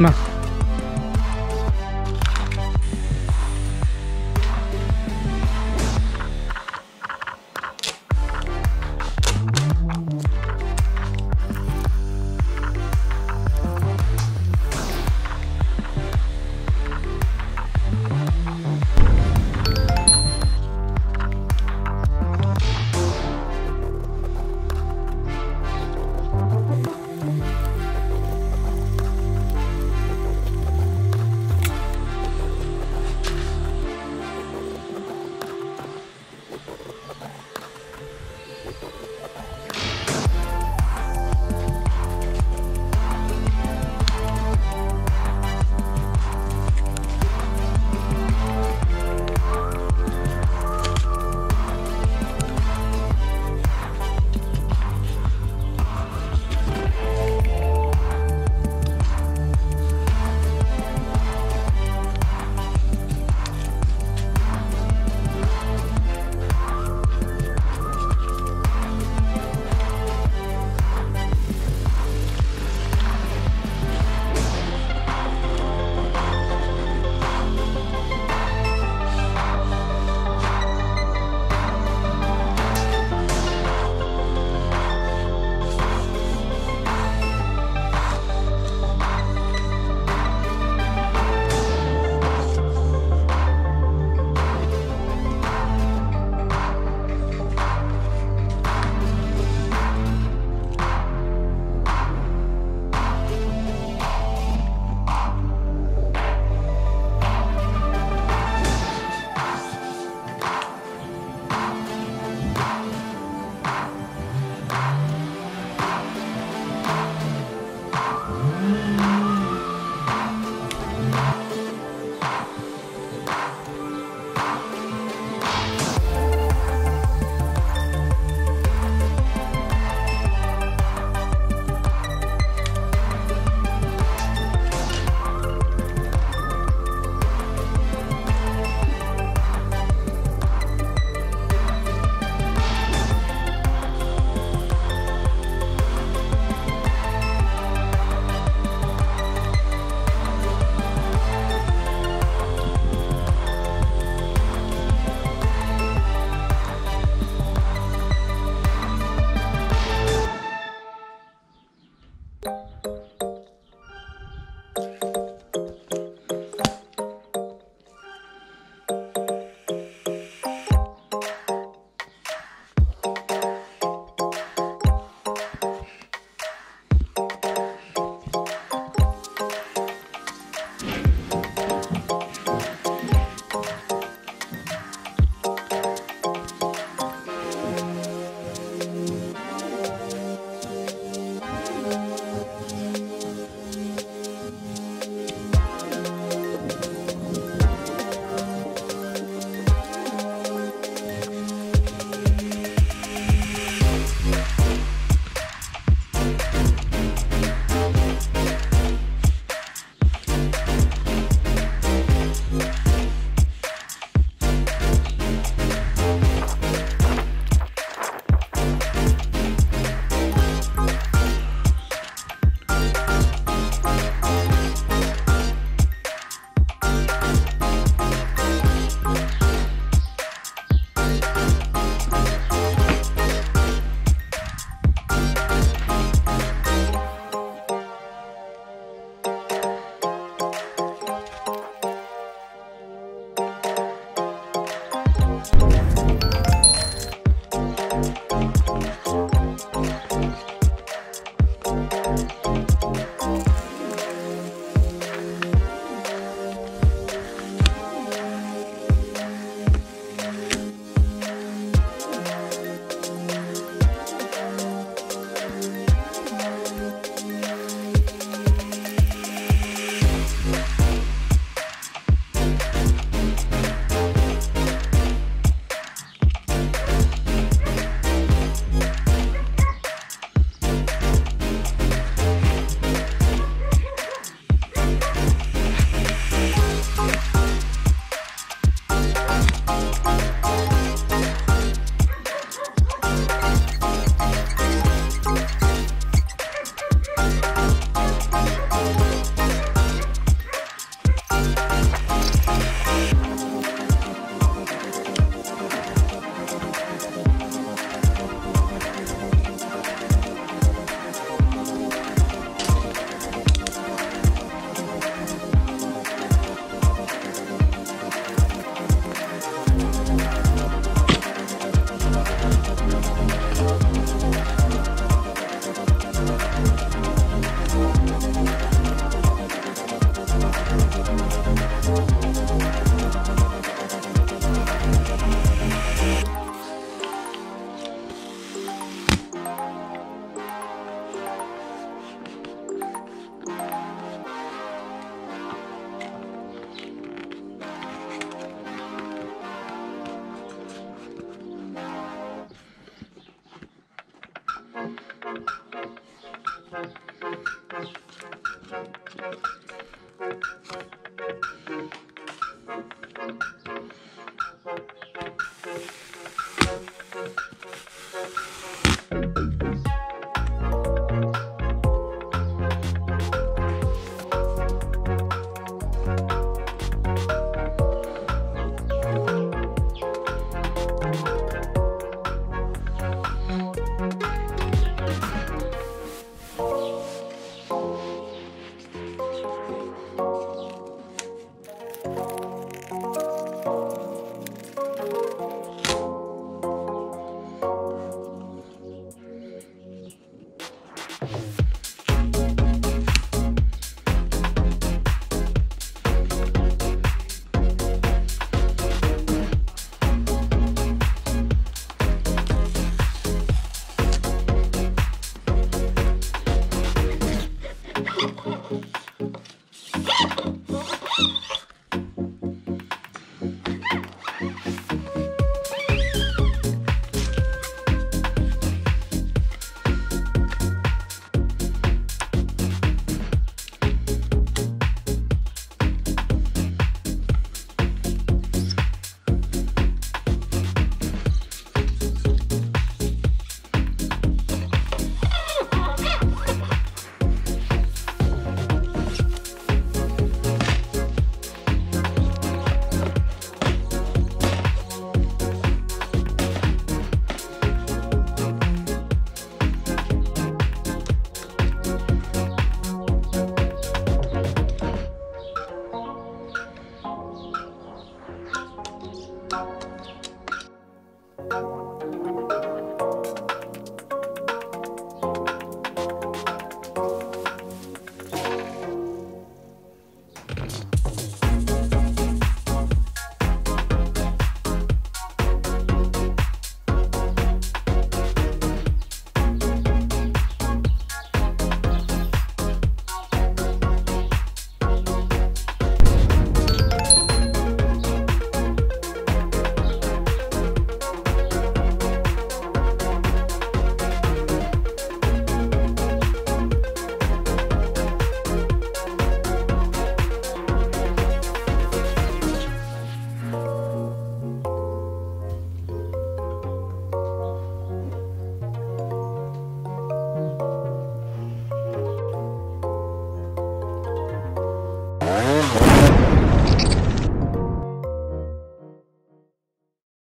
Mach.